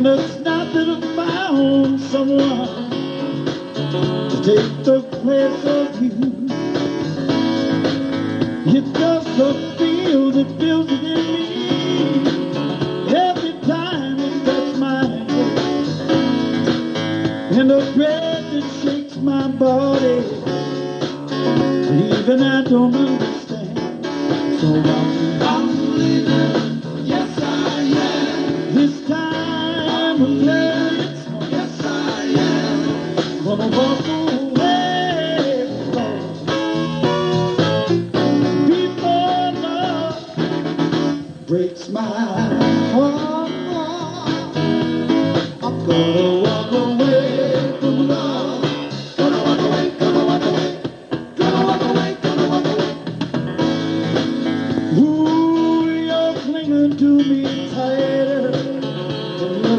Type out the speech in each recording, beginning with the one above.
And it's not that I found someone to take the place of you. It's just a feel that builds it in me every time it touches my hand. And the breath that shakes my body, even I don't understand. So I'm,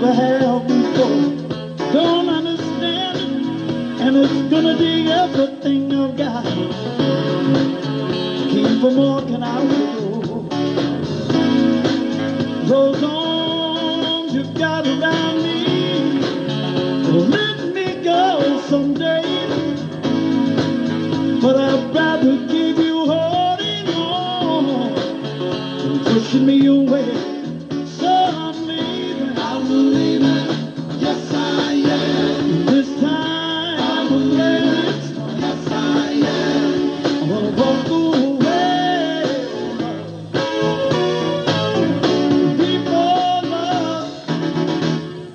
than you ever have before. Don't understand it, and it's gonna be everything I've got keep from walking out the door.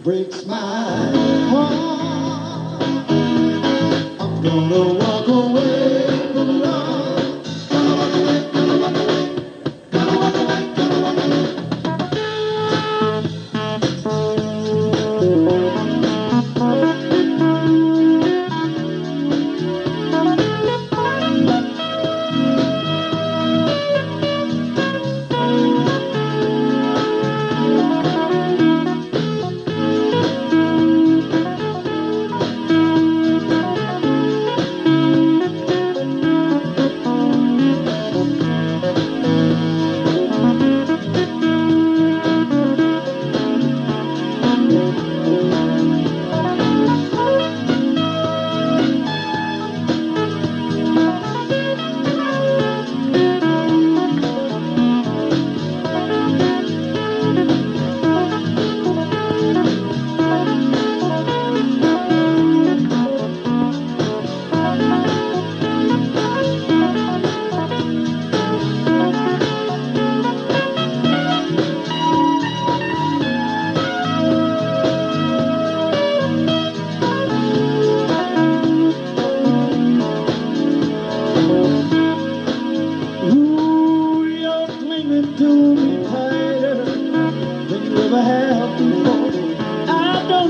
Breaks my heart, I'm gonna Ooh,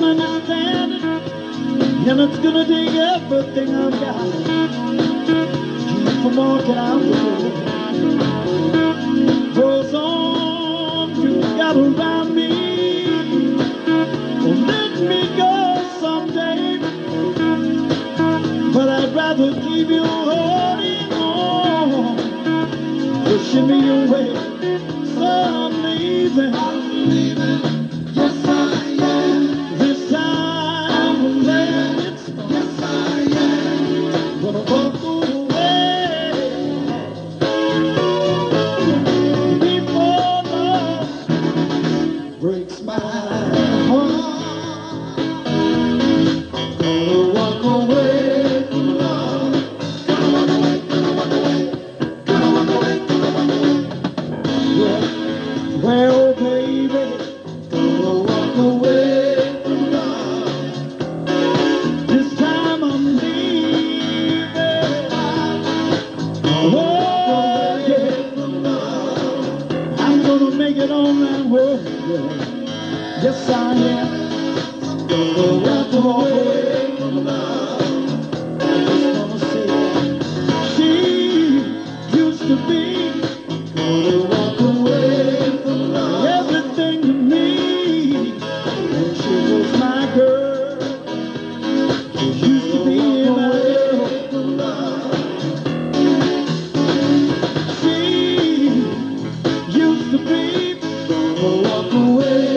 understand it, and it's gonna take everything I've got keep walking out the door. Those arms you got around me will let me go someday, but I'd rather keep you holding on pushing me away. So I'm leaving. I'm leaving. Am. Yes, I am. Gonna walk away from love. walk away.